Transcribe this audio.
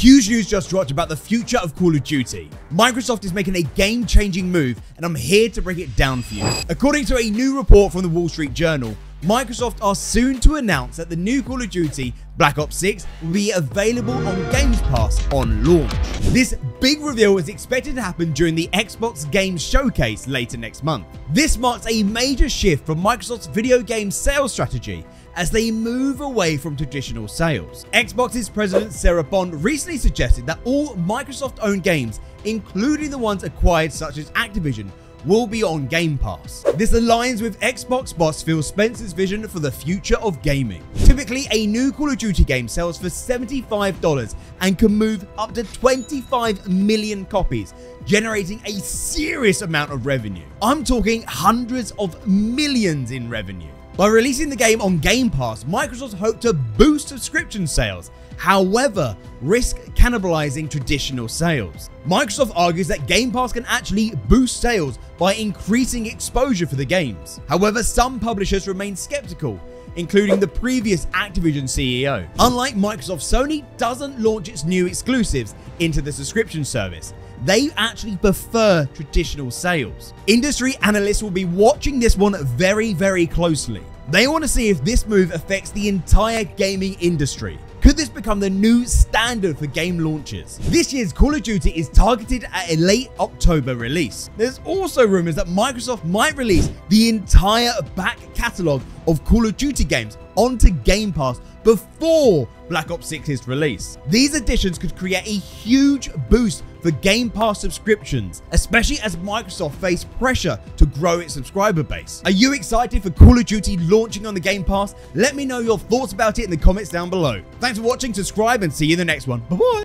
Huge news just dropped about the future of Call of Duty. Microsoft is making a game-changing move, and I'm here to break it down for you. According to a new report from the Wall Street Journal, Microsoft are soon to announce that the new Call of Duty Black Ops 6 will be available on Games Pass on launch. This big reveal is expected to happen during the Xbox Games Showcase later next month. This marks a major shift from Microsoft's video game sales strategy as they move away from traditional sales. Xbox's president Sarah Bond recently suggested that all Microsoft owned games, including the ones acquired such as Activision, will be on Game Pass. This aligns with Xbox boss Phil Spencer's vision for the future of gaming. Typically, a new Call of Duty game sells for $75 and can move up to 25 million copies, generating a serious amount of revenue. I'm talking hundreds of millions in revenue. By releasing the game on Game Pass, Microsoft hoped to boost subscription sales, however, risk cannibalizing traditional sales. Microsoft argues that Game Pass can actually boost sales by increasing exposure for the games. However, some publishers remain skeptical, including the previous Activision CEO. Unlike Microsoft, Sony doesn't launch its new exclusives into the subscription service they actually prefer traditional sales. Industry analysts will be watching this one very, very closely. They want to see if this move affects the entire gaming industry. Could this become the new standard for game launches? This year's Call of Duty is targeted at a late October release. There's also rumors that Microsoft might release the entire back catalogue of Call of Duty games onto Game Pass before Black Ops 6's release. These additions could create a huge boost for Game Pass subscriptions, especially as Microsoft face pressure to grow its subscriber base. Are you excited for Call of Duty launching on the Game Pass? Let me know your thoughts about it in the comments down below. Thanks for watching, subscribe, and see you in the next one. Bye bye.